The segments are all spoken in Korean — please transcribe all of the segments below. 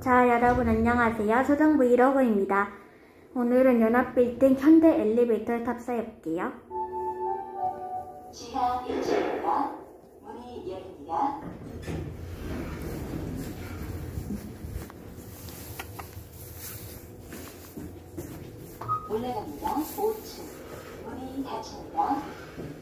자 여러분 안녕하세요. 소정 브이로그입니다. 오늘은 연합빌딩 현대 엘리베이터 탑사해 볼게요. 지하 1층입니다. 문이 열립니다 올라갑니다 5층 문이 닫힙니다.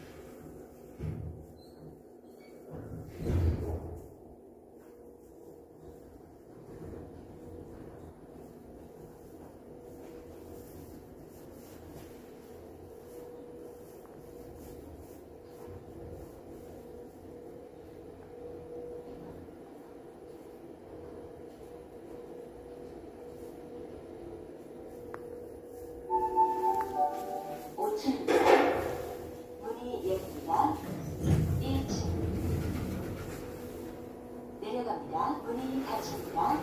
내려갑니다. 문이 닫힙니다.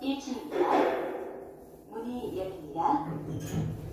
일층입니다 어?